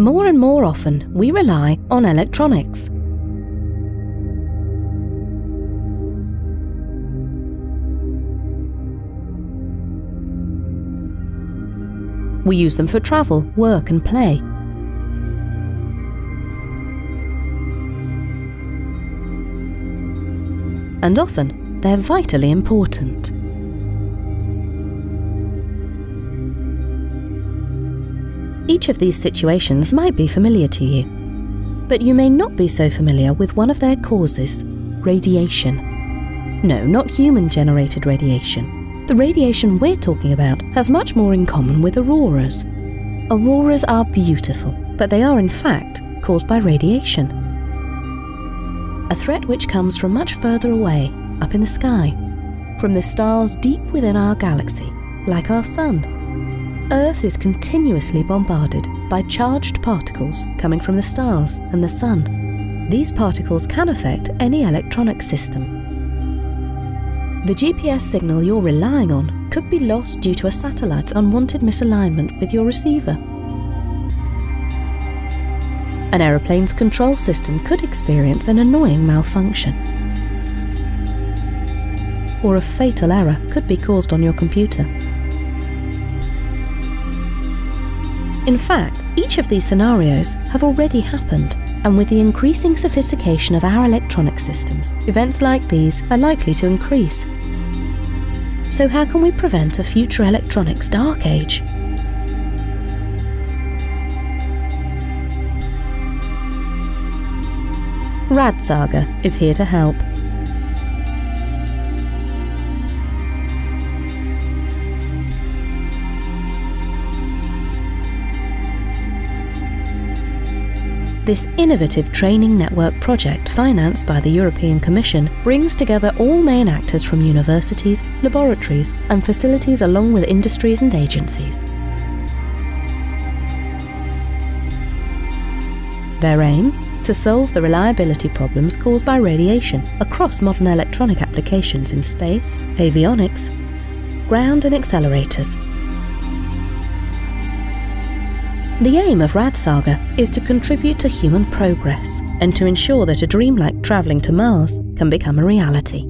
more and more often we rely on electronics. We use them for travel, work and play. And often, they're vitally important. Each of these situations might be familiar to you, but you may not be so familiar with one of their causes radiation. No, not human generated radiation. The radiation we're talking about has much more in common with auroras. Auroras are beautiful, but they are in fact caused by radiation. A threat which comes from much further away, up in the sky, from the stars deep within our galaxy, like our Sun. Earth is continuously bombarded by charged particles coming from the stars and the Sun. These particles can affect any electronic system. The GPS signal you're relying on could be lost due to a satellite's unwanted misalignment with your receiver. An aeroplane's control system could experience an annoying malfunction. Or a fatal error could be caused on your computer. In fact, each of these scenarios have already happened, and with the increasing sophistication of our electronic systems, events like these are likely to increase. So, how can we prevent a future electronics dark age? RadSaga is here to help. This innovative training network project, financed by the European Commission, brings together all main actors from universities, laboratories, and facilities, along with industries and agencies. Their aim? To solve the reliability problems caused by radiation across modern electronic applications in space, avionics, ground and accelerators, the aim of RadSaga is to contribute to human progress and to ensure that a dream like travelling to Mars can become a reality.